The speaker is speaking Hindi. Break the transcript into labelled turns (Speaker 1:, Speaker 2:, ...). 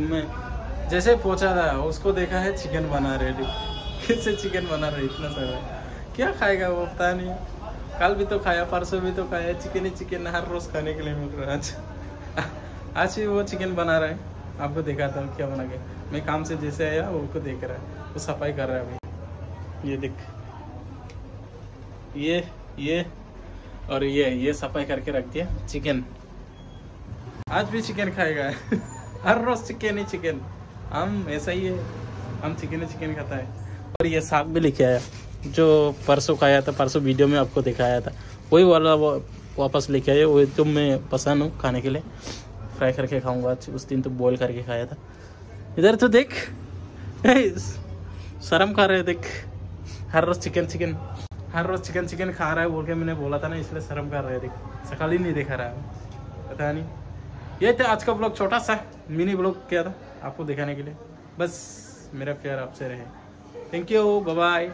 Speaker 1: में। जैसे पहुँचा था उसको देखा है चिकन बना रहे किससे चिकन बना रहे इतना सारा। क्या खाएगा वो, पता नहीं। कल भी तो खाया, परसों भी तो खाया। चिकन ही चिकन हर रोज खाने के लिए मिल रहा है आज। आज भी वो चिकन बना रहा है। आपको देखा था क्या बना के। मैं काम से जैसे आया, वो को देख रहा है। वो सफ़ाई कर रहा है अभी। ये देख। ये ये और ये ये सफ़ाई करके रख दिया। चिकन आज भी चिकन खाएगा। हर रोज चिकन ही चिकन। हम ऐसा ही है, हम चिकन ही चिकन खाता है। और ये साग भी लेके आया, जो परसों खाया था, परसों वीडियो में आपको दिखाया था। वही वाला वो वापस लेके आया वो तो मैं पसंद हूँ खाने के लिए। फ्राई करके खाऊँगा उस दिन तो बॉईल करके खाया था। इधर तो देख शर्म खा रहे देख। हर रोज चिकन चिकन, हर रोज चिकन चिकन खा रहा है, बोल के मैंने बोला था ना, इसलिए शर्म कर रहे देख। सकाल ही नहीं देखा रहा है। पता नहीं। ये थे आज का ब्लॉग छोटा सा मिनी ब्लॉग किया था आपको दिखाने के लिए। बस मेरा प्यार आपसे रहे। Thank you bye